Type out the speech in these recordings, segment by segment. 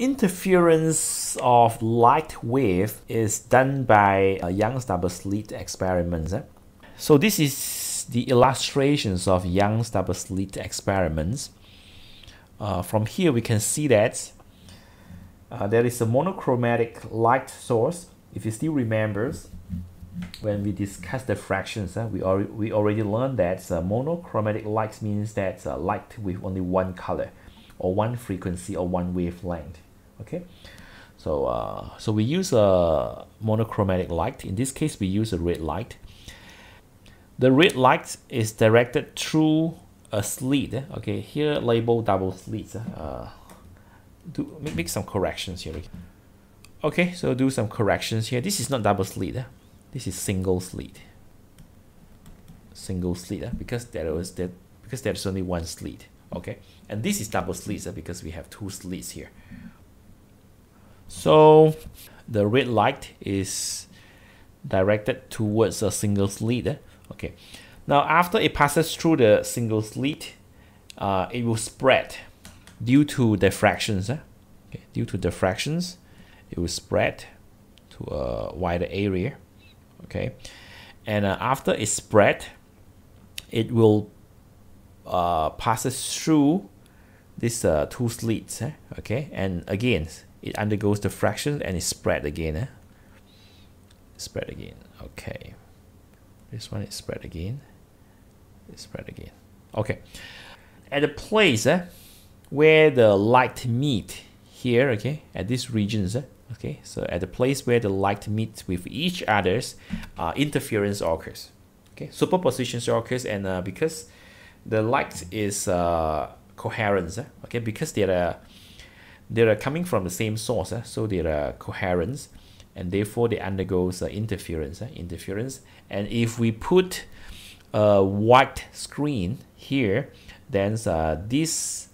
interference of light wave is done by uh, Young's double slit experiments. Eh? So this is the illustrations of Young's double slit experiments. Uh, from here we can see that uh, there is a monochromatic light source. If you still remembers, when we discussed diffractions, uh, we, al we already learned that uh, monochromatic light means that uh, light with only one color or one frequency or one wavelength okay? So uh, so we use a monochromatic light. In this case we use a red light. The red light is directed through a slit eh? okay here label double slits eh? uh, do make, make some corrections here. Okay so do some corrections here. This is not double slit eh? this is single slit. Single slit because there was that because there's only one slit okay? And this is double slits because we have two slits here so the red light is directed towards a single slit. Eh? Okay. Now after it passes through the single slit, uh, it will spread due to diffractions. Eh? Okay. Due to diffractions, it will spread to a wider area. Okay. And uh, after it spread, it will uh, passes through these uh, two slits. Eh? Okay. And again, it undergoes diffraction and it spread again eh? spread again okay. This one is spread again. It spread again okay. At the place eh, where the light meet here okay at these regions eh, okay so at the place where the light meets with each others uh, interference occurs okay. Superposition occurs and uh, because the light is uh, coherent eh, okay because there are they are coming from the same source, uh, so they are coherent, and therefore they undergoes uh, interference. Uh, interference, and if we put a white screen here, then uh, this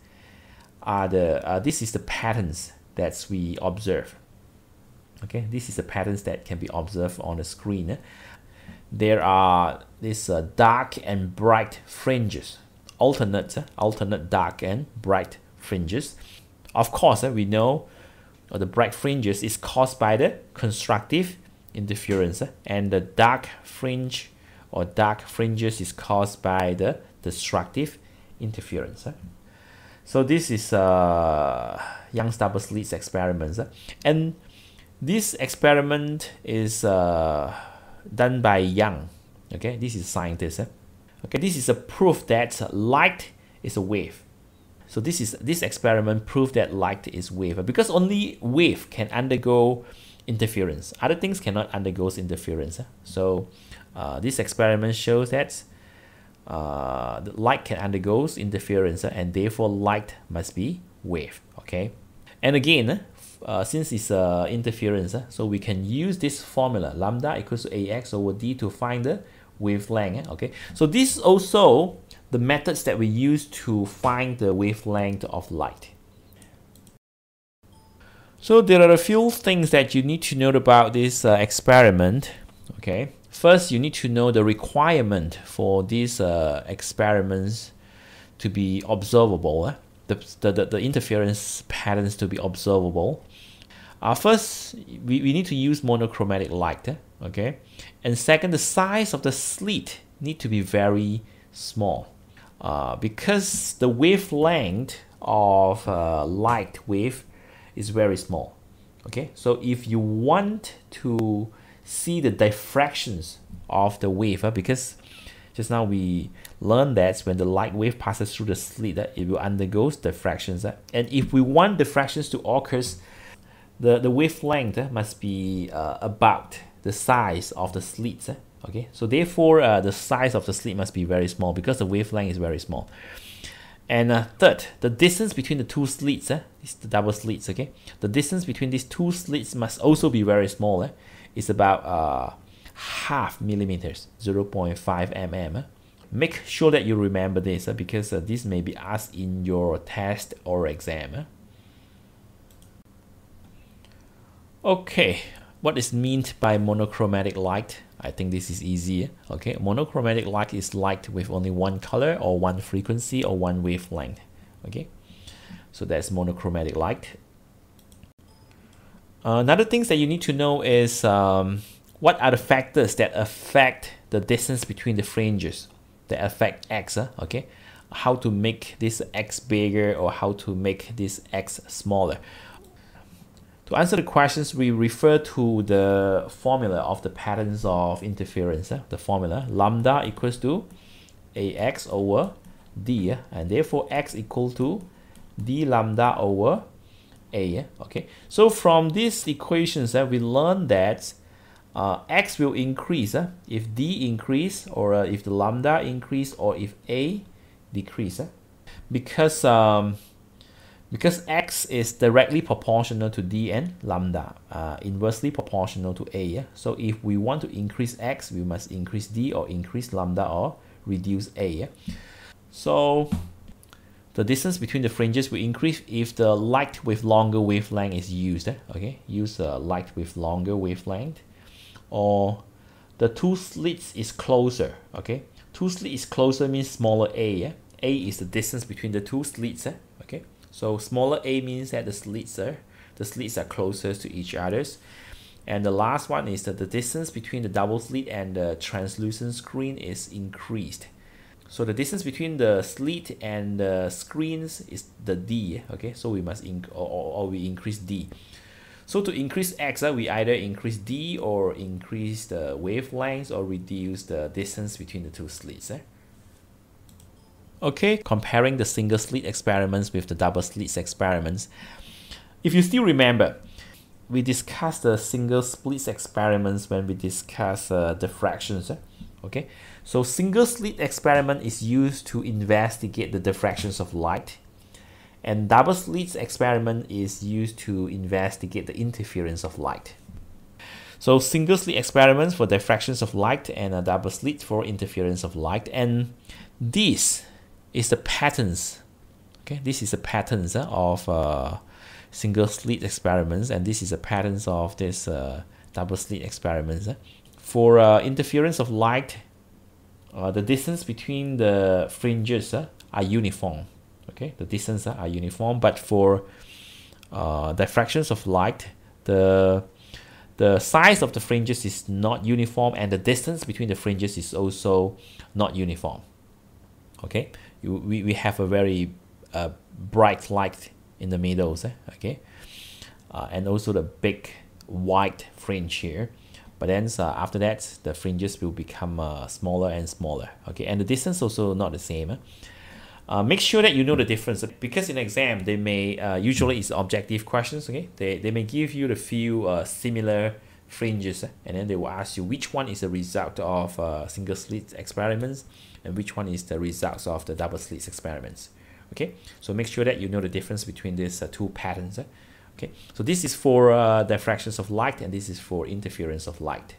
are the uh, this is the patterns that we observe. Okay, this is the patterns that can be observed on the screen. There are these uh, dark and bright fringes, alternate, alternate dark and bright fringes of course, uh, we know uh, the bright fringes is caused by the constructive interference uh, and the dark fringe or dark fringes is caused by the destructive interference. Uh. So this is uh, Young's double slits experiments. And this experiment is uh, done by Young. Okay, this is scientist. Okay, this is a proof that light is a wave. So this is this experiment proved that light is wave because only wave can undergo interference. Other things cannot undergo interference. So uh, this experiment shows that uh, light can undergo interference and therefore light must be wave. Okay, and again. Uh, since it's uh, interference, so we can use this formula lambda equals to ax over d to find the wavelength. Okay, so this also the methods that we use to find the wavelength of light. So there are a few things that you need to know about this uh, experiment. Okay, first you need to know the requirement for these uh, experiments to be observable. Eh? The, the, the interference patterns to be observable. Uh, first, we, we need to use monochromatic light. Eh? Okay, and second, the size of the slit need to be very small uh, because the wavelength of uh, light wave is very small okay? So if you want to see the diffractions of the wave uh, because just now we learned that when the light wave passes through the slit uh, it will undergo diffractions uh, and if we want diffractions to occur the, the wavelength uh, must be uh, about the size of the slits uh, okay so therefore uh, the size of the slit must be very small because the wavelength is very small and uh, third the distance between the two slits eh, is the double slits okay the distance between these two slits must also be very small eh? it's about uh, half millimeters 0.5 mm eh? make sure that you remember this eh? because uh, this may be asked in your test or exam eh? okay what is meant by monochromatic light I think this is easy. Okay, monochromatic light is light with only one color or one frequency or one wavelength. Okay, so that's monochromatic light. another things that you need to know is um, what are the factors that affect the distance between the fringes that affect x uh, okay how to make this x bigger or how to make this x smaller to answer the questions we refer to the formula of the patterns of interference uh, the formula lambda equals to ax over d uh, and therefore x equal to d lambda over a okay. So from these equations we learn that uh, x will increase if d increase or uh, if the lambda increase or if a decrease because um, because x is directly proportional to d and lambda uh, inversely proportional to a yeah? so if we want to increase x we must increase d or increase lambda or reduce a yeah? so the distance between the fringes will increase if the light with longer wavelength is used eh? okay use a light with longer wavelength or the two slits is closer okay two slits is closer means smaller a yeah? a is the distance between the two slits eh? okay so smaller a means that the slits are the slits are closer to each others. And the last one is that the distance between the double slit and the translucent screen is increased. So the distance between the slit and the screens is the d okay? So we must inc or, or, we increase d. So to increase x uh, we either increase d or increase the wavelengths or reduce the distance between the two slits eh? Okay comparing the single slit experiments with the double slits experiments if you still remember we discussed the single slits experiments when we discuss uh, diffractions eh? okay so single slit experiment is used to investigate the diffractions of light and double slits experiment is used to investigate the interference of light so single slit experiments for diffractions of light and a double slit for interference of light and this is the patterns okay this is the patterns uh, of uh, single slit experiments and this is the patterns of this uh, double slit experiments uh. For uh, interference of light, uh, the distance between the fringes uh, are uniform. Okay, the distance are uniform, but for uh, diffractions of light, the the size of the fringes is not uniform and the distance between the fringes is also not uniform. Okay, we, we have a very uh, bright light in the middle, okay, uh, and also the big white fringe here. But then uh, after that the fringes will become uh, smaller and smaller okay? And the distance also not the same eh? uh, make sure that you know the difference because in exam they may uh, usually it's objective questions okay? They, they may give you the few uh, similar fringes eh? and then they will ask you which one is the result of uh, single slit experiments and which one is the results of the double slit experiments okay so make sure that you know the difference between these two patterns eh? Okay, so this is for uh, diffractions of light and this is for interference of light.